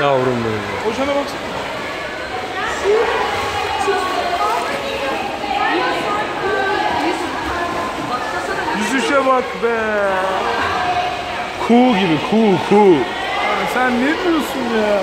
Yavrum benim. Hocana baksana. Yüzüşe bak be. Kuğu gibi kuğu kuğu. Sen ne diyorsun ya?